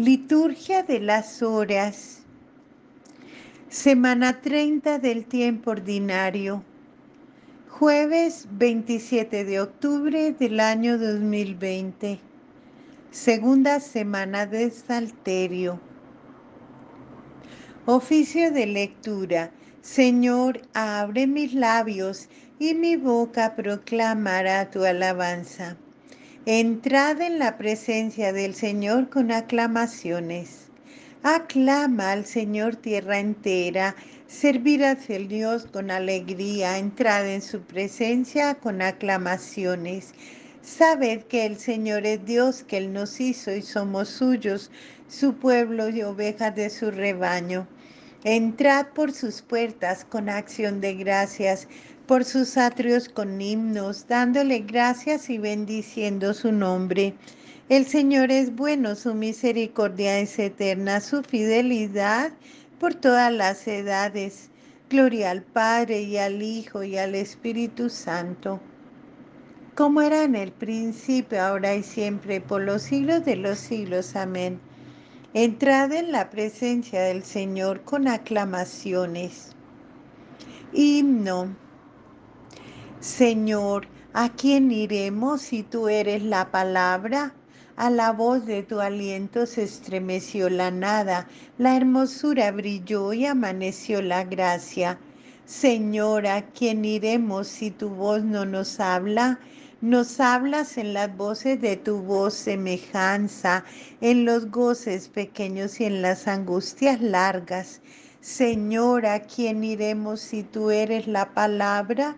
Liturgia de las horas. Semana 30 del tiempo ordinario. Jueves 27 de octubre del año 2020. Segunda semana de Salterio. Oficio de lectura. Señor, abre mis labios y mi boca proclamará tu alabanza. Entrad en la presencia del Señor con aclamaciones. Aclama al Señor tierra entera, servid al Dios con alegría, entrad en su presencia con aclamaciones. Sabed que el Señor es Dios, que Él nos hizo y somos suyos, su pueblo y ovejas de su rebaño. Entrad por sus puertas con acción de gracias, por sus atrios con himnos, dándole gracias y bendiciendo su nombre. El Señor es bueno, su misericordia es eterna, su fidelidad por todas las edades. Gloria al Padre y al Hijo y al Espíritu Santo, como era en el principio, ahora y siempre, por los siglos de los siglos. Amén. Entrad en la presencia del Señor con aclamaciones. Himno. Señor, ¿a quién iremos si tú eres la palabra? A la voz de tu aliento se estremeció la nada, la hermosura brilló y amaneció la gracia. Señor, ¿a quién iremos si tu voz no nos habla? Nos hablas en las voces de tu voz semejanza, en los goces pequeños y en las angustias largas. Señor, ¿a quién iremos si tú eres la palabra?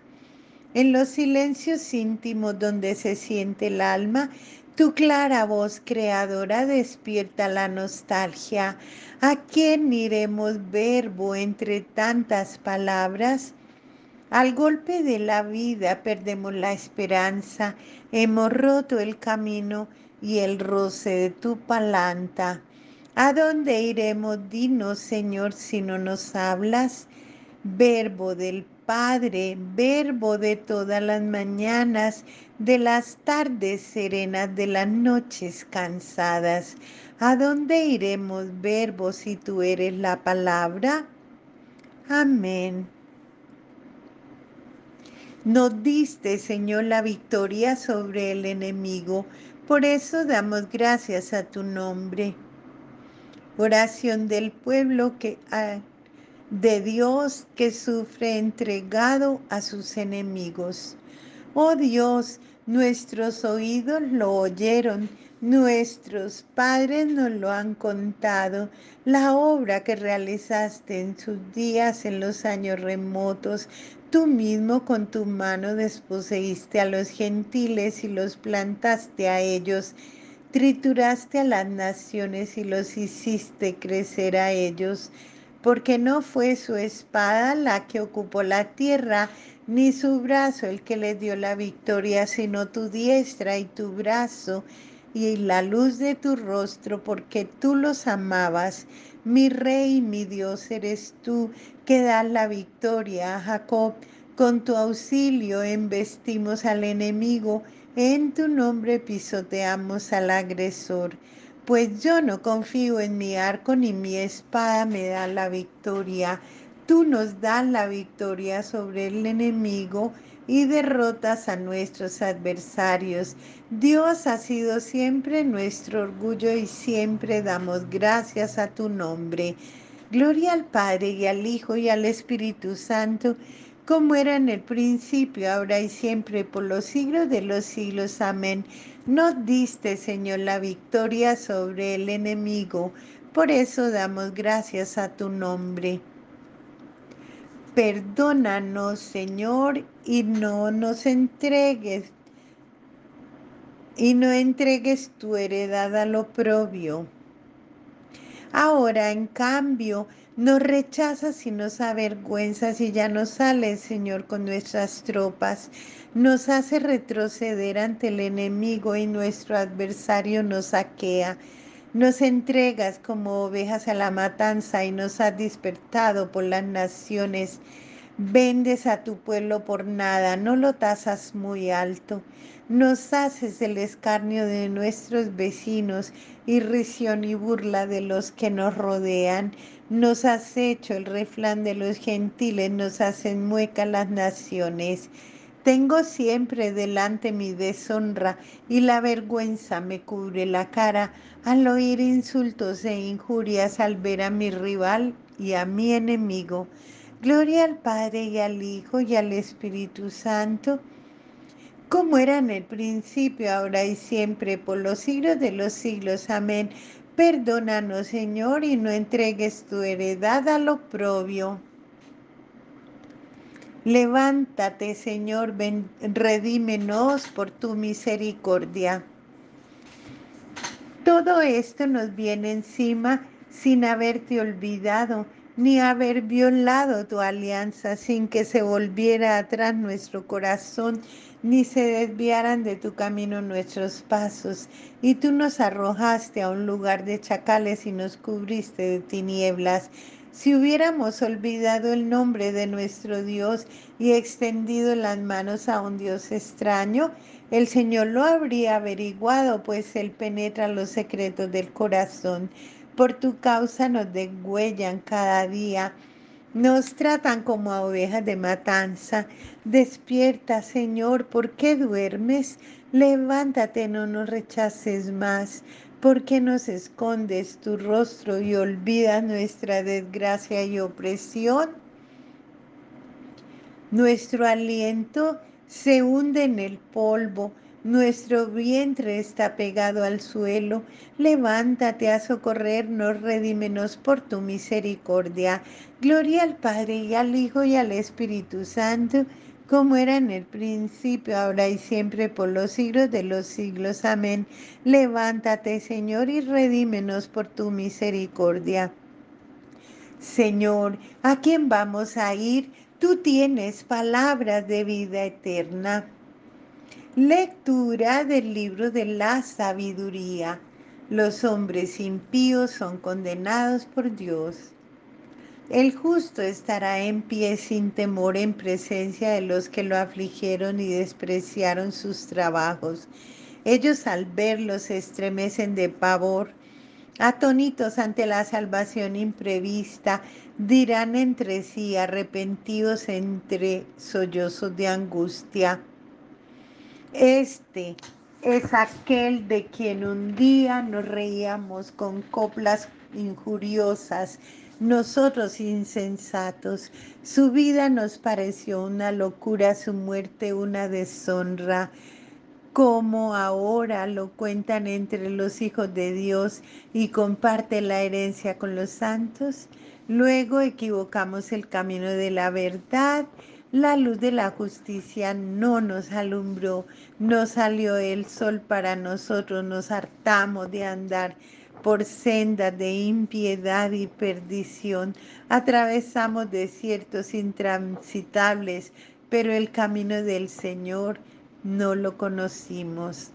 En los silencios íntimos donde se siente el alma, tu clara voz creadora despierta la nostalgia. ¿A quién iremos verbo entre tantas palabras? Al golpe de la vida perdemos la esperanza, hemos roto el camino y el roce de tu palanta. ¿A dónde iremos? Dinos, Señor, si no nos hablas. Verbo del Padre, verbo de todas las mañanas, de las tardes serenas, de las noches cansadas. ¿A dónde iremos, verbo, si tú eres la palabra? Amén. Nos diste, Señor, la victoria sobre el enemigo. Por eso damos gracias a tu nombre. Oración del pueblo que de Dios que sufre entregado a sus enemigos. Oh Dios, nuestros oídos lo oyeron, nuestros padres nos lo han contado, la obra que realizaste en sus días en los años remotos, Tú mismo con tu mano desposeíste a los gentiles y los plantaste a ellos, trituraste a las naciones y los hiciste crecer a ellos, porque no fue su espada la que ocupó la tierra, ni su brazo el que le dio la victoria, sino tu diestra y tu brazo y la luz de tu rostro, porque tú los amabas. Mi rey mi Dios eres tú, que das la victoria a Jacob. Con tu auxilio embestimos al enemigo, en tu nombre pisoteamos al agresor. Pues yo no confío en mi arco ni mi espada me da la victoria. Tú nos das la victoria sobre el enemigo y derrotas a nuestros adversarios. Dios ha sido siempre nuestro orgullo y siempre damos gracias a tu nombre. Gloria al Padre y al Hijo y al Espíritu Santo, como era en el principio, ahora y siempre, por los siglos de los siglos. Amén. Nos diste, Señor, la victoria sobre el enemigo. Por eso damos gracias a tu nombre. Perdónanos, Señor, y no nos entregues, y no entregues tu heredad al oprobio. Ahora, en cambio, nos rechazas y nos avergüenzas y ya no sales, Señor, con nuestras tropas. Nos hace retroceder ante el enemigo y nuestro adversario nos saquea. Nos entregas como ovejas a la matanza y nos has despertado por las naciones. Vendes a tu pueblo por nada, no lo tasas muy alto. Nos haces el escarnio de nuestros vecinos, irrisión y burla de los que nos rodean. Nos has hecho el refrán de los gentiles, nos hacen mueca las naciones. Tengo siempre delante mi deshonra y la vergüenza me cubre la cara al oír insultos e injurias al ver a mi rival y a mi enemigo. Gloria al Padre y al Hijo y al Espíritu Santo, como era en el principio, ahora y siempre, por los siglos de los siglos. Amén. Perdónanos, Señor, y no entregues tu heredad al oprobio. Levántate, Señor, ven, redímenos por tu misericordia. Todo esto nos viene encima sin haberte olvidado ni haber violado tu alianza sin que se volviera atrás nuestro corazón, ni se desviaran de tu camino nuestros pasos. Y tú nos arrojaste a un lugar de chacales y nos cubriste de tinieblas. Si hubiéramos olvidado el nombre de nuestro Dios y extendido las manos a un Dios extraño, el Señor lo habría averiguado, pues Él penetra los secretos del corazón. Por tu causa nos degüellan cada día. Nos tratan como a ovejas de matanza. Despierta, Señor, ¿por qué duermes? Levántate, no nos rechaces más. ¿Por qué nos escondes tu rostro y olvidas nuestra desgracia y opresión? Nuestro aliento se hunde en el polvo nuestro vientre está pegado al suelo. Levántate a socorrernos, redímenos por tu misericordia. Gloria al Padre y al Hijo y al Espíritu Santo, como era en el principio, ahora y siempre, por los siglos de los siglos. Amén. Levántate, Señor, y redímenos por tu misericordia. Señor, ¿a quién vamos a ir? Tú tienes palabras de vida eterna. Lectura del libro de la sabiduría. Los hombres impíos son condenados por Dios. El justo estará en pie sin temor en presencia de los que lo afligieron y despreciaron sus trabajos. Ellos al verlo se estremecen de pavor. Atónitos ante la salvación imprevista, dirán entre sí, arrepentidos entre sollozos de angustia. Este es aquel de quien un día nos reíamos con coplas injuriosas, nosotros insensatos. Su vida nos pareció una locura, su muerte una deshonra como ahora lo cuentan entre los hijos de Dios y comparte la herencia con los santos. Luego equivocamos el camino de la verdad la luz de la justicia no nos alumbró, no salió el sol para nosotros, nos hartamos de andar por sendas de impiedad y perdición. Atravesamos desiertos intransitables, pero el camino del Señor no lo conocimos.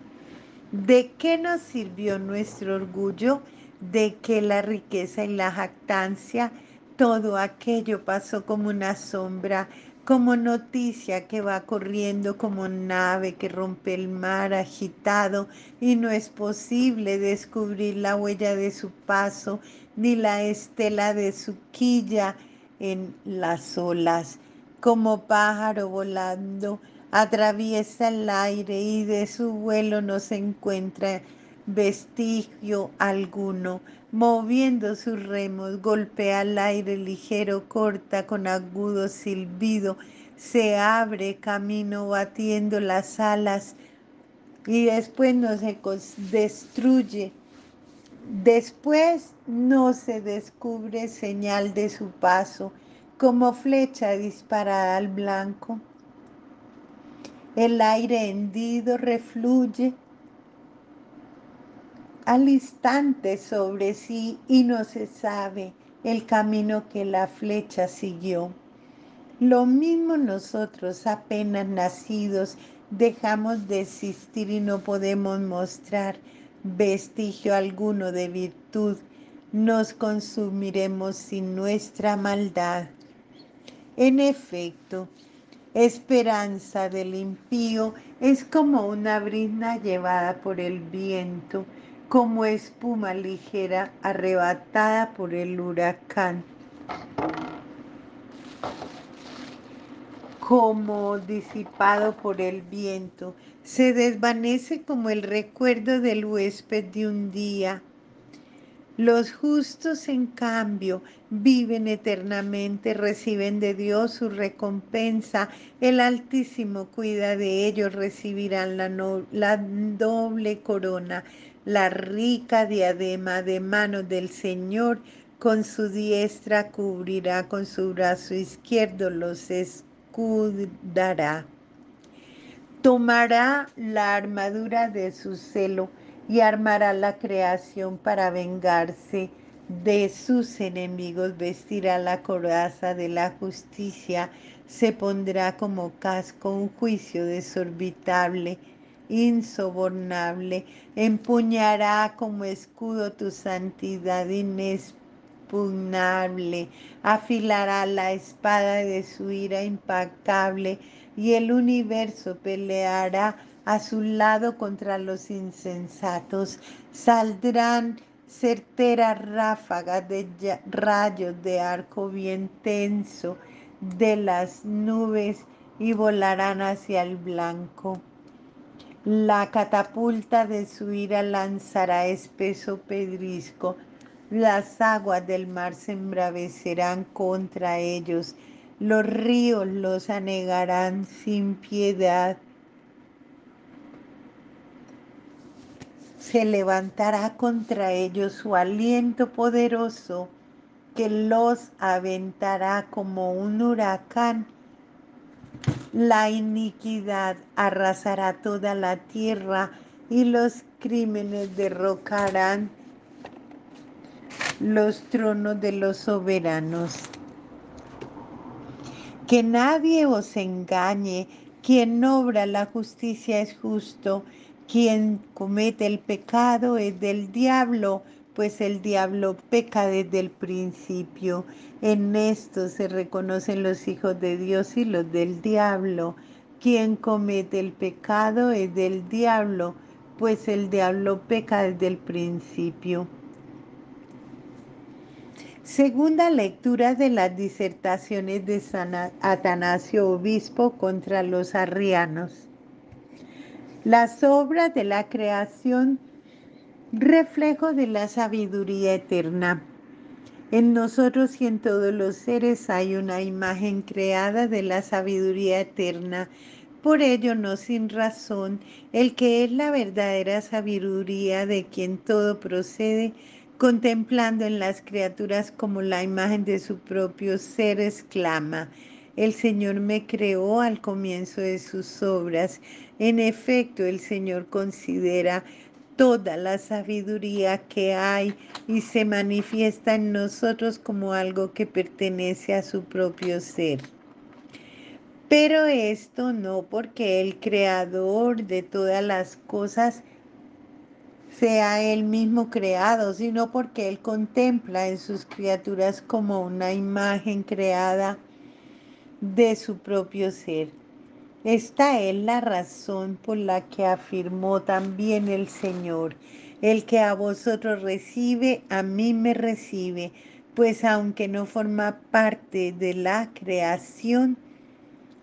¿De qué nos sirvió nuestro orgullo? De que la riqueza y la jactancia, todo aquello pasó como una sombra como noticia que va corriendo como nave que rompe el mar agitado y no es posible descubrir la huella de su paso ni la estela de su quilla en las olas. Como pájaro volando, atraviesa el aire y de su vuelo no se encuentra vestigio alguno. Moviendo sus remos, golpea el aire ligero, corta con agudo silbido, se abre camino batiendo las alas y después no se destruye. Después no se descubre señal de su paso, como flecha disparada al blanco. El aire hendido refluye al instante sobre sí y no se sabe el camino que la flecha siguió. Lo mismo nosotros apenas nacidos dejamos de existir y no podemos mostrar vestigio alguno de virtud, nos consumiremos sin nuestra maldad. En efecto, esperanza del impío es como una brizna llevada por el viento, como espuma ligera arrebatada por el huracán. como disipado por el viento, se desvanece como el recuerdo del huésped de un día. Los justos, en cambio, viven eternamente, reciben de Dios su recompensa. El Altísimo cuida de ellos, recibirán la, la doble corona, la rica diadema de manos del Señor. Con su diestra cubrirá con su brazo izquierdo los escudará. Tomará la armadura de su celo y armará la creación para vengarse de sus enemigos, vestirá la coraza de la justicia, se pondrá como casco un juicio desorbitable, insobornable, empuñará como escudo tu santidad inexpugnable, afilará la espada de su ira impacable y el universo peleará a su lado contra los insensatos. Saldrán certeras ráfagas de rayos de arco bien tenso de las nubes y volarán hacia el blanco. La catapulta de su ira lanzará espeso pedrisco. Las aguas del mar se embravecerán contra ellos. Los ríos los anegarán sin piedad. se levantará contra ellos su aliento poderoso que los aventará como un huracán. La iniquidad arrasará toda la tierra y los crímenes derrocarán los tronos de los soberanos. Que nadie os engañe, quien obra la justicia es justo quien comete el pecado es del diablo, pues el diablo peca desde el principio. En esto se reconocen los hijos de Dios y los del diablo. Quien comete el pecado es del diablo, pues el diablo peca desde el principio. Segunda lectura de las disertaciones de San Atanasio Obispo contra los arrianos. Las obras de la creación, reflejo de la sabiduría eterna. En nosotros y en todos los seres hay una imagen creada de la sabiduría eterna. Por ello, no sin razón, el que es la verdadera sabiduría de quien todo procede, contemplando en las criaturas como la imagen de su propio ser, exclama, el Señor me creó al comienzo de sus obras. En efecto, el Señor considera toda la sabiduría que hay y se manifiesta en nosotros como algo que pertenece a su propio ser. Pero esto no porque el creador de todas las cosas sea él mismo creado, sino porque él contempla en sus criaturas como una imagen creada de su propio ser. Esta es la razón por la que afirmó también el Señor, el que a vosotros recibe, a mí me recibe, pues aunque no forma parte de la creación,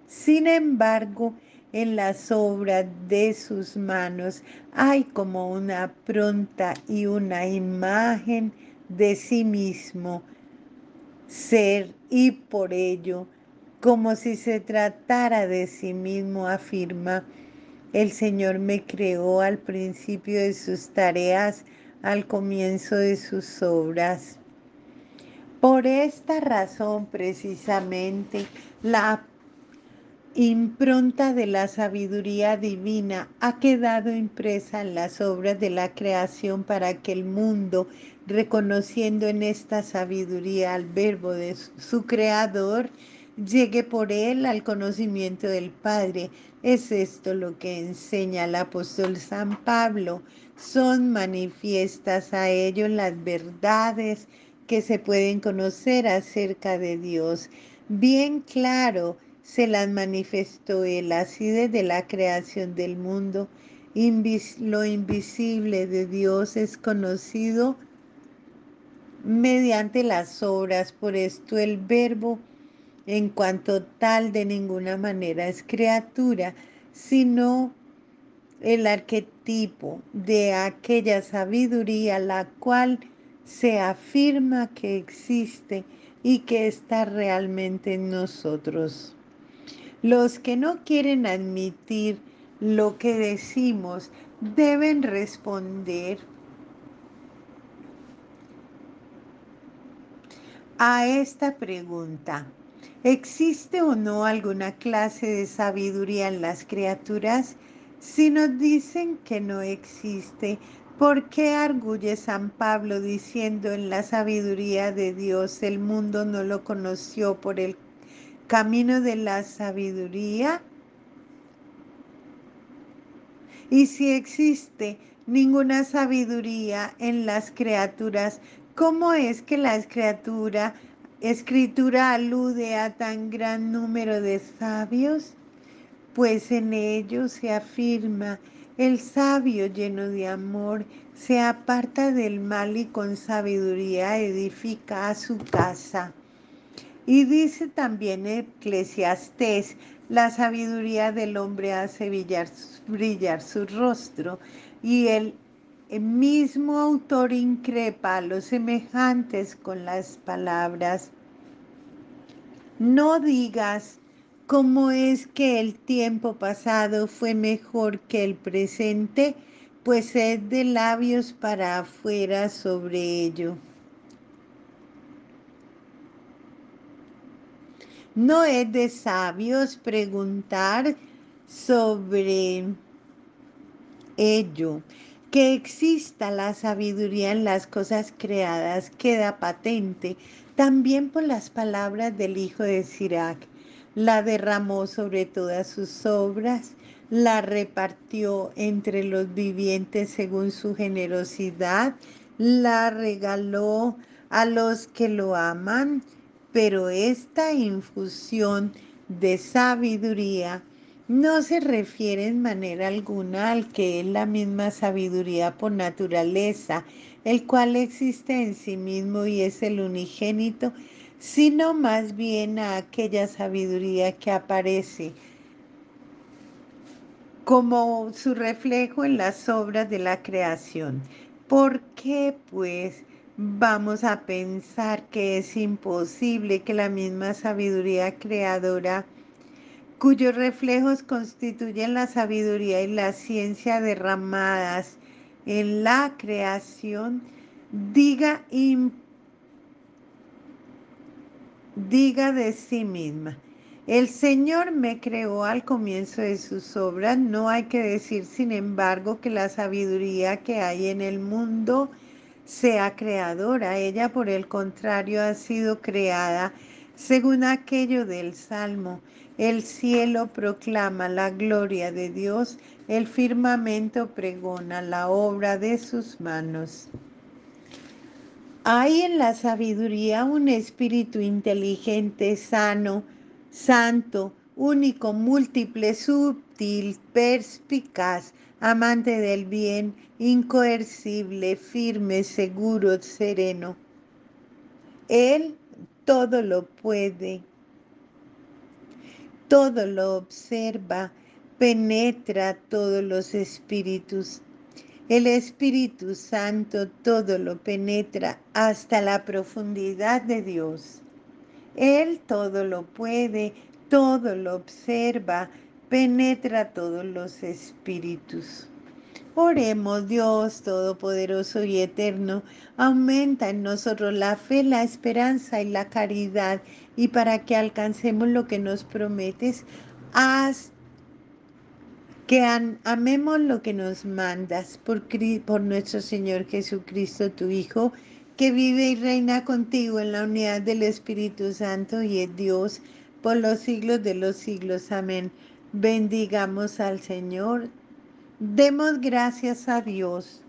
sin embargo, en las obras de sus manos hay como una pronta y una imagen de sí mismo, ser y por ello como si se tratara de sí mismo, afirma, el Señor me creó al principio de sus tareas, al comienzo de sus obras. Por esta razón precisamente la impronta de la sabiduría divina ha quedado impresa en las obras de la creación para que el mundo, reconociendo en esta sabiduría al verbo de su creador, llegue por él al conocimiento del Padre. Es esto lo que enseña el apóstol San Pablo. Son manifiestas a ellos las verdades que se pueden conocer acerca de Dios. Bien claro se las manifestó él, así desde la creación del mundo. lo invisible de Dios es conocido mediante las obras, por esto el verbo en cuanto tal de ninguna manera es criatura, sino el arquetipo de aquella sabiduría la cual se afirma que existe y que está realmente en nosotros. Los que no quieren admitir lo que decimos deben responder a esta pregunta. ¿Existe o no alguna clase de sabiduría en las criaturas? Si nos dicen que no existe, ¿por qué arguye San Pablo diciendo en la sabiduría de Dios el mundo no lo conoció por el camino de la sabiduría? Y si existe ninguna sabiduría en las criaturas, ¿cómo es que la criatura escritura alude a tan gran número de sabios? Pues en ellos se afirma, el sabio lleno de amor se aparta del mal y con sabiduría edifica a su casa. Y dice también Eclesiastés, la sabiduría del hombre hace brillar su rostro y el el mismo autor increpa a los semejantes con las palabras, no digas cómo es que el tiempo pasado fue mejor que el presente, pues es de labios para afuera sobre ello. No es de sabios preguntar sobre ello, que exista la sabiduría en las cosas creadas queda patente también por las palabras del hijo de Sirac. La derramó sobre todas sus obras, la repartió entre los vivientes según su generosidad, la regaló a los que lo aman, pero esta infusión de sabiduría no se refiere en manera alguna al que es la misma sabiduría por naturaleza, el cual existe en sí mismo y es el unigénito, sino más bien a aquella sabiduría que aparece como su reflejo en las obras de la creación. ¿Por qué, pues, vamos a pensar que es imposible que la misma sabiduría creadora cuyos reflejos constituyen la sabiduría y la ciencia derramadas en la creación, diga, diga de sí misma. El Señor me creó al comienzo de sus obras. No hay que decir, sin embargo, que la sabiduría que hay en el mundo sea creadora. Ella, por el contrario, ha sido creada según aquello del Salmo. El cielo proclama la gloria de Dios, el firmamento pregona la obra de sus manos. Hay en la sabiduría un espíritu inteligente, sano, santo, único, múltiple, sutil, perspicaz, amante del bien, incoercible, firme, seguro, sereno. Él todo lo puede todo lo observa, penetra todos los espíritus. El Espíritu Santo todo lo penetra hasta la profundidad de Dios. Él todo lo puede, todo lo observa, penetra todos los espíritus. Oremos, Dios Todopoderoso y Eterno, aumenta en nosotros la fe, la esperanza y la caridad, y para que alcancemos lo que nos prometes, haz que amemos lo que nos mandas por, por nuestro Señor Jesucristo, tu Hijo, que vive y reina contigo en la unidad del Espíritu Santo y es Dios por los siglos de los siglos. Amén. Bendigamos al Señor Demos gracias a Dios.